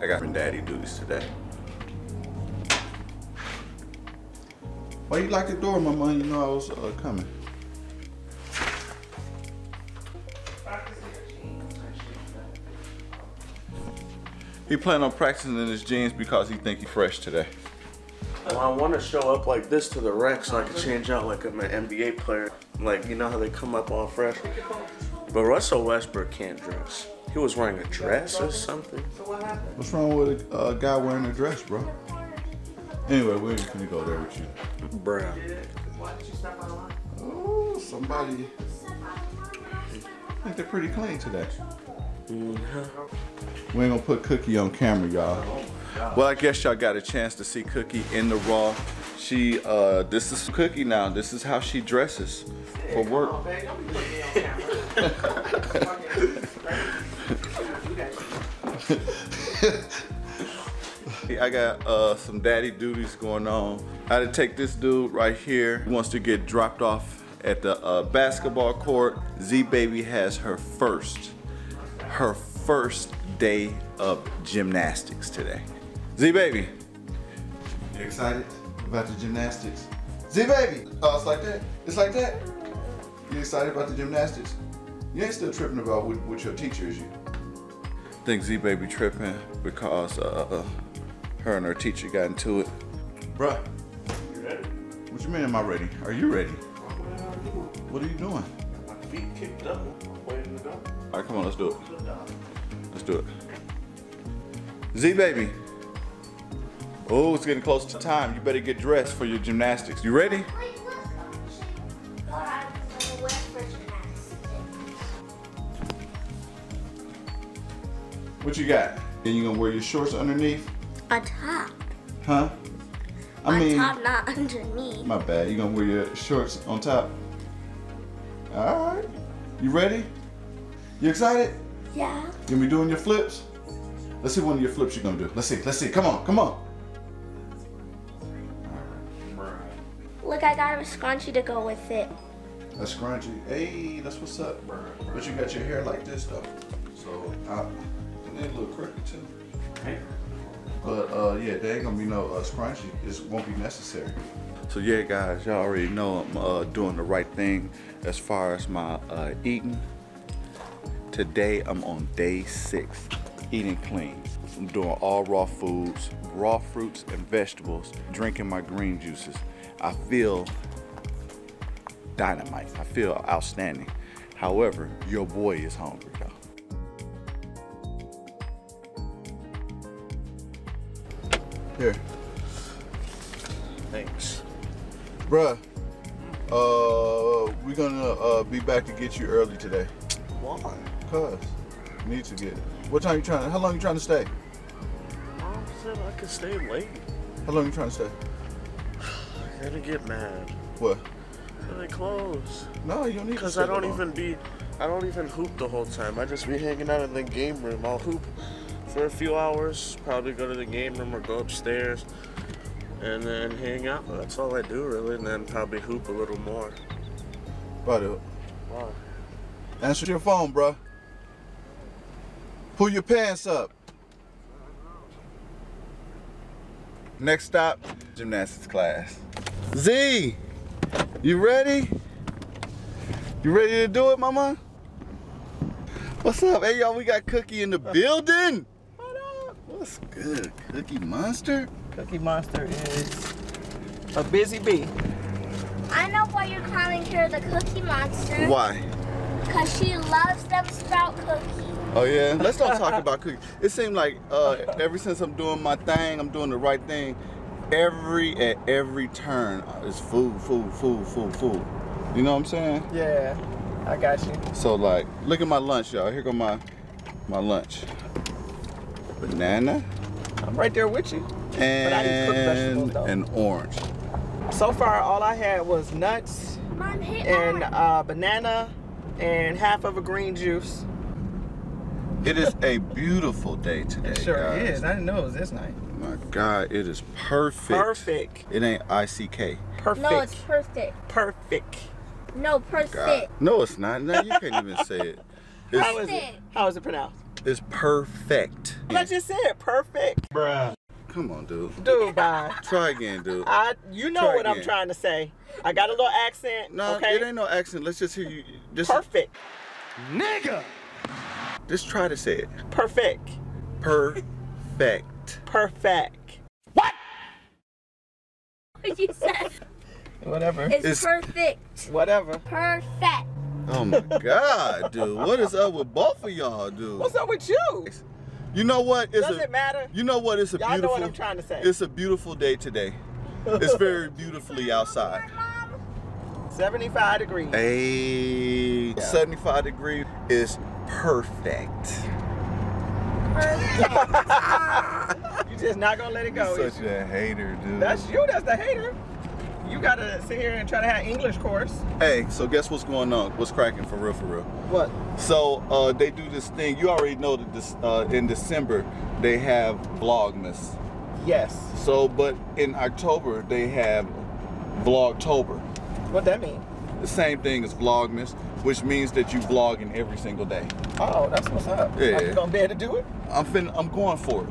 I got daddy duties today. Why you lock the door, my mama? You know I was uh, coming. He plan on practicing in his jeans because he think he fresh today. Well, I want to show up like this to the rec so I can change out like I'm an NBA player. Like, you know how they come up all fresh? But Russell Westbrook can't dress. He was wearing a dress or something. What's wrong with a uh, guy wearing a dress, bro? Anyway, we're gonna go there with you. Bruh. Oh, somebody. I think they're pretty clean today. We ain't gonna put Cookie on camera, y'all. Well, I guess y'all got a chance to see Cookie in the raw. She, uh, this is Cookie now. This is how she dresses for work. I got uh, some daddy duties going on. I had to take this dude right here. He wants to get dropped off at the uh, basketball court. Z Baby has her first, her first day of gymnastics today. Z Baby, you excited about the gymnastics? Z Baby, oh, it's like that. It's like that. You excited about the gymnastics? You ain't still tripping about what your teacher is you. Think Z Baby tripping because uh, her and her teacher got into it. Bruh. You ready? What you mean am I ready? Are you ready? What are you doing? My feet kicked up. I'm waiting to go. All right, come on, let's do it. Let's do it. Z baby. Oh, it's getting close to time. You better get dressed for your gymnastics. You ready? What you got? And you gonna wear your shorts underneath? A top. Huh? I a mean, top, not underneath. my bad. You gonna wear your shorts on top? All right. You ready? You excited? Yeah. You gonna be doing your flips? Let's see one of your flips you're gonna do. Let's see. Let's see. Come on. Come on. Look, I got a scrunchie to go with it. A scrunchie. Hey, that's what's up. bro. But you got your hair like this though. So I, they look crooked too. But uh, yeah, there ain't gonna be no uh, scrunchie. It won't be necessary. So yeah, guys, y'all already know I'm uh, doing the right thing as far as my uh, eating. Today I'm on day six, eating clean. I'm doing all raw foods, raw fruits and vegetables, drinking my green juices. I feel dynamite. I feel outstanding. However, your boy is hungry, Here, Thanks. bruh. Uh, we're gonna uh, be back to get you early today. Why? Cause need to get it. What time you trying? To, how long you trying to stay? I said I could stay late. How long you trying to stay? I'm gonna get mad. What? When they close. No, you don't need to. Because I don't even be, I don't even hoop the whole time. I just be hanging out in the game room. I'll hoop for a few hours, probably go to the game room or go upstairs and then hang out. That's all I do really, and then probably hoop a little more. Why? answer your phone, bro. Pull your pants up. Next stop, gymnastics class. Z, you ready? You ready to do it, mama? What's up? Hey, y'all, we got Cookie in the building. What up? What's good, Cookie Monster? Cookie Monster is a busy bee. I know why you're calling her the Cookie Monster. Why? Because she loves them sprout cookies. Oh yeah. Let's don't talk about cookies. It seems like uh, ever since I'm doing my thing, I'm doing the right thing. Every at every turn is food, food, food, food, food. You know what I'm saying? Yeah, I got you. So like, look at my lunch, y'all. Here go my my lunch. Banana I'm right there with you. But I eat vegetables, and though. an orange. So far, all I had was nuts Mom, and uh, banana and half of a green juice. It is a beautiful day today, guys. is. I didn't know it was this night. My God, it is perfect. Perfect. It ain't ICK. Perfect. No, it's perfect. perfect. No, God. perfect. No, it's not. No, you can't even say it. How is it? How is it pronounced? It's perfect. I just said perfect. Bruh. Come on, dude. Dude, bye. Try again, dude. I, you know Try what I'm trying to say. I got a little accent. No, okay. it ain't no accent. Let's just hear you. Just, Perfect. Nigga. Just try to say it. Perfect. Perfect. Perfect. What you said? Whatever. It's, It's- perfect. Whatever. Perfect. Oh my God, dude. What is up with both of y'all, dude? What's up with you? You know what? It's Does a, it matter? You know what? It's a Y'all know beautiful. what I'm trying to say. It's a beautiful day today. It's very beautifully outside. 75 degrees. A 75 degrees is perfect. You're just not gonna let it go. You're Such a hater, dude. That's you. That's the hater. You gotta sit here and try to have English course. Hey, so guess what's going on? What's cracking for real, for real? What? So uh, they do this thing. You already know that this uh, in December they have Vlogmas. Yes. So, but in October they have Vlogtober. What that mean? The same thing as Vlogmas, which means that you vlogging every single day. Oh, that's what's up. Yeah. Are you gonna be able to do it? I'm fin. I'm going for it,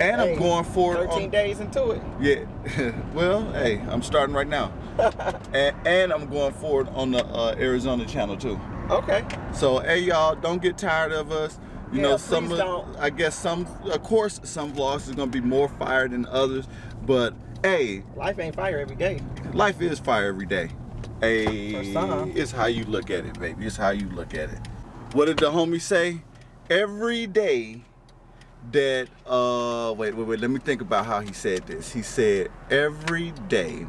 and Hey, I'm going for 13 on- days into it. Yeah. well, hey, I'm starting right now, and, and I'm going forward on the uh, Arizona channel too. Okay. So, hey, y'all, don't get tired of us. You Yeah, know, some don't. I guess some, of course, some vlogs is gonna be more fire than others, but hey, Life ain't fire every day. life is fire every day. Hey, it's how you look at it, baby. It's how you look at it. What did the homie say? Every day that uh wait, wait, wait, let me think about how he said this. He said every day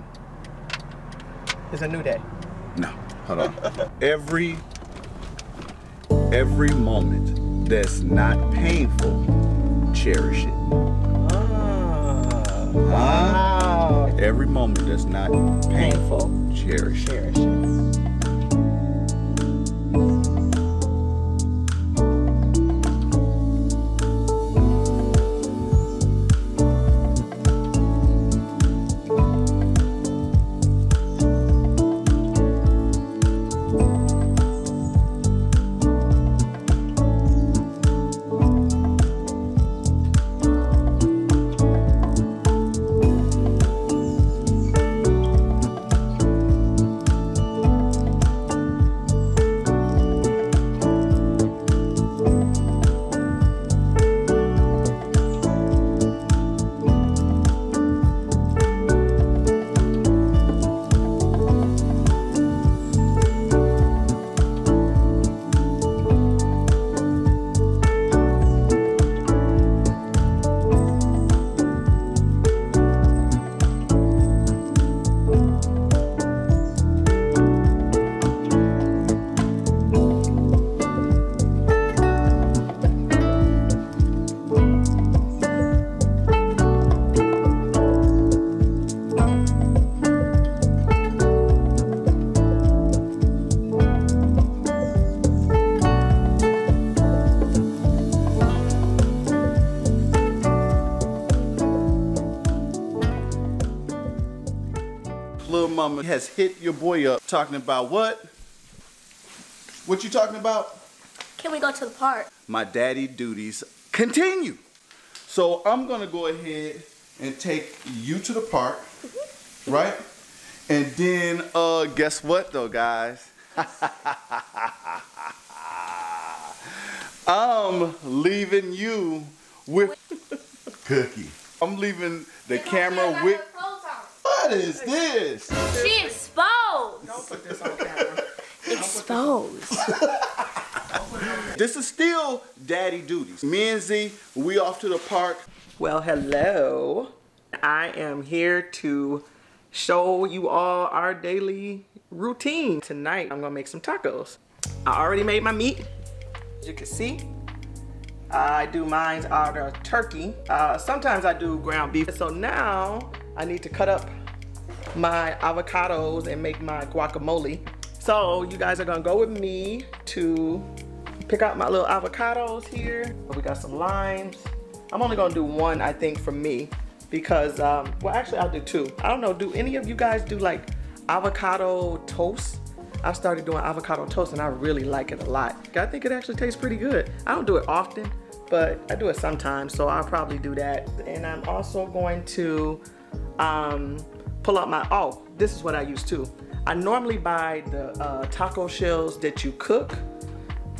is a new day. no, hold on. every every moment that's not painful, cherish it. Huh? Wow. Every moment that's not painful, Painful. cherish. Cherish it. Mama has hit your boy up talking about what? What you talking about? Can we go to the park? My daddy duties continue. So I'm gonna go ahead and take you to the park, right? And then uh guess what though, guys? I'm leaving you with Cookie. I'm leaving the camera with what is this? She exposed. Don't put this on camera. Exposed. This is still daddy duties. Me and Z, we off to the park. Well, hello. I am here to show you all our daily routine. Tonight, I'm gonna make some tacos. I already made my meat, as you can see. I do mine out of turkey. Uh, sometimes I do ground beef. So now I need to cut up my avocados and make my guacamole. So you guys are gonna go with me to pick out my little avocados here. We got some limes. I'm only gonna do one, I think, for me because, um, well, actually, I'll do two. I don't know. Do any of you guys do like avocado toast? I started doing avocado toast and I really like it a lot. I think it actually tastes pretty good. I don't do it often, but I do it sometimes, so I'll probably do that. And I'm also going to um, pull out my, oh, this is what I use too. I normally buy the uh, taco shells that you cook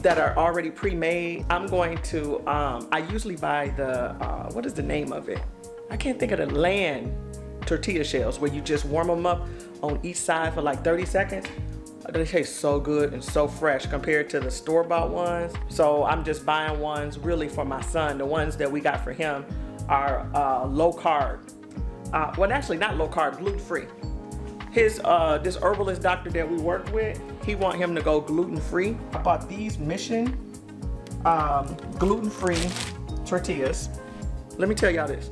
that are already pre-made. I'm going to, um, I usually buy the, uh, what is the name of it? I can't think of the land tortilla shells where you just warm them up on each side for like 30 seconds. They taste so good and so fresh compared to the store-bought ones. So I'm just buying ones really for my son. The ones that we got for him are uh, low carb. Uh, well, actually not low carb, gluten-free. His uh, this herbalist doctor that we work with, he want him to go gluten-free. I bought these Mission um, gluten-free tortillas. Let me tell y'all this.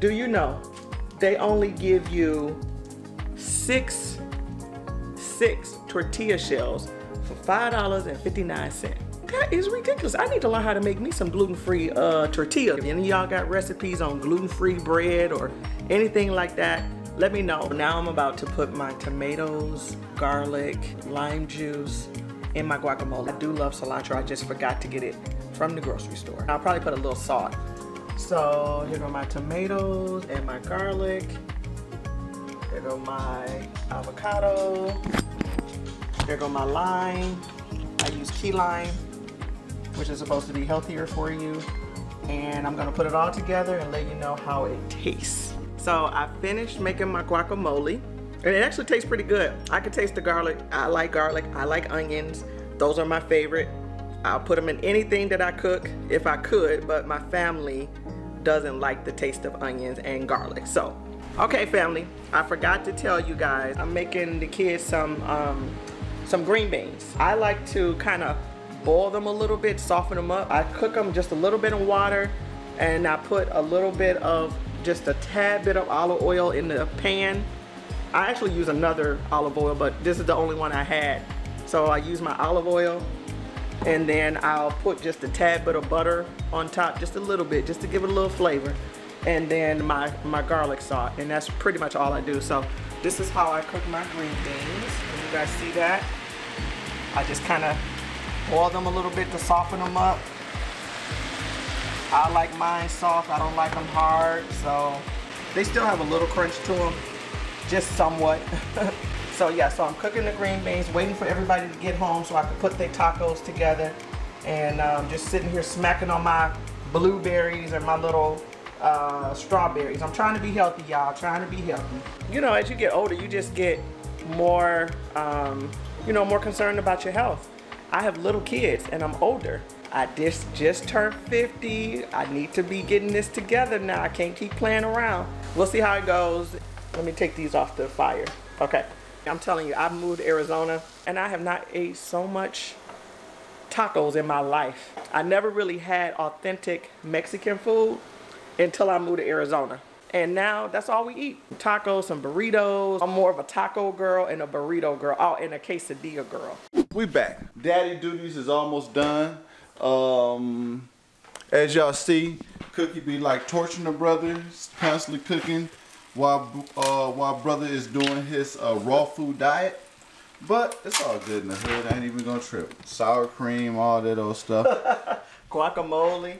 Do you know they only give you six six tortilla shells for $5.59. That is ridiculous. I need to learn how to make me some gluten-free uh, tortilla. If any of y'all got recipes on gluten-free bread or anything like that, let me know. Now I'm about to put my tomatoes, garlic, lime juice in my guacamole. I do love cilantro. I just forgot to get it from the grocery store. I'll probably put a little salt. So here go my tomatoes and my garlic. Here go my avocado. Here go my lime. I use key lime, which is supposed to be healthier for you. And I'm gonna put it all together and let you know how it tastes. So I finished making my guacamole. And it actually tastes pretty good. I can taste the garlic. I like garlic. I like onions. Those are my favorite. I'll put them in anything that I cook if I could, but my family doesn't like the taste of onions and garlic. So, okay family, I forgot to tell you guys, I'm making the kids some um, some green beans. I like to kind of boil them a little bit, soften them up. I cook them just a little bit in water and I put a little bit of just a tad bit of olive oil in the pan. I actually use another olive oil, but this is the only one I had. So I use my olive oil and then I'll put just a tad bit of butter on top, just a little bit, just to give it a little flavor. And then my, my garlic salt, and that's pretty much all I do. So this is how I cook my green beans. Can you guys see that? I just kind of boil them a little bit to soften them up. I like mine soft, I don't like them hard, so they still have a little crunch to them, just somewhat. So yeah, so I'm cooking the green beans, waiting for everybody to get home so I can put their tacos together. And um, just sitting here smacking on my blueberries and my little uh, strawberries. I'm trying to be healthy, y'all, trying to be healthy. You know, as you get older, you just get more, um, you know, more concerned about your health. I have little kids and I'm older. I just, just turned 50. I need to be getting this together now. I can't keep playing around. We'll see how it goes. Let me take these off the fire. Okay. I'm telling you, I've moved to Arizona and I have not ate so much tacos in my life. I never really had authentic Mexican food until I moved to Arizona. And now that's all we eat. Tacos, some burritos. I'm more of a taco girl and a burrito girl. Oh, and a quesadilla girl. We back. Daddy duties is almost done. Um, as y'all see, Cookie be like torching the brothers, constantly cooking while uh, while brother is doing his uh, raw food diet. But it's all good in the hood. I ain't even gonna trip. Sour cream, all that old stuff. guacamole.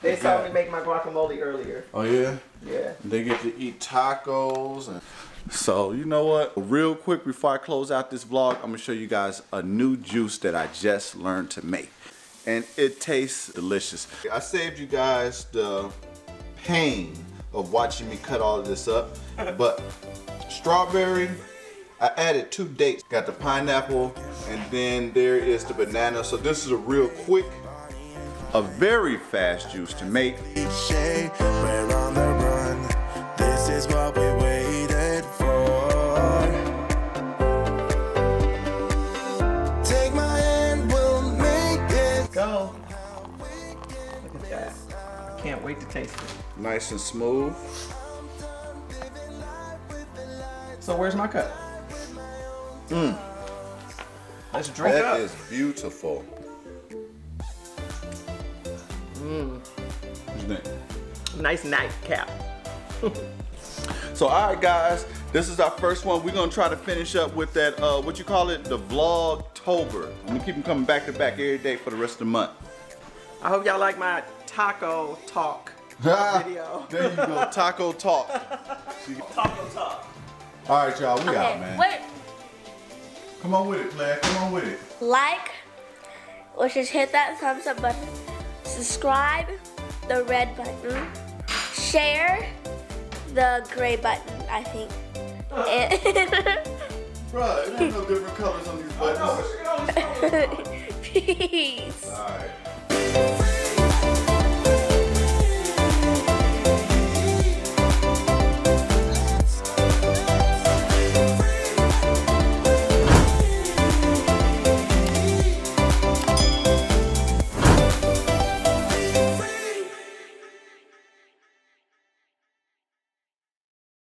They saw me make my guacamole earlier. Oh yeah. Yeah. They get to eat tacos and. So you know what? Real quick before I close out this vlog, I'm gonna show you guys a new juice that I just learned to make. And it tastes delicious. I saved you guys the pain of watching me cut all of this up. But strawberry, I added two dates. Got the pineapple, and then there is the banana. So this is a real quick, a very fast juice to make. Nice and smooth. So where's my cup? Mmm. Let's drink that up. That is beautiful. Mmm. Nice nightcap. So all right guys, this is our first one. We're gonna try to finish up with that, uh, what you call it, the Vlogtober. I'm gonna keep them coming back to back every day for the rest of the month. I hope y'all like my taco talk video. there you go, taco talk. taco talk. All right y'all, we Okay, out man. wait. Come on with it, Claire, come on with it. Like, which is hit that thumbs up button. Subscribe, the red button. Share, the gray button, I think. And- Bruh, it ain't no different colors on these buttons. Peace. All right.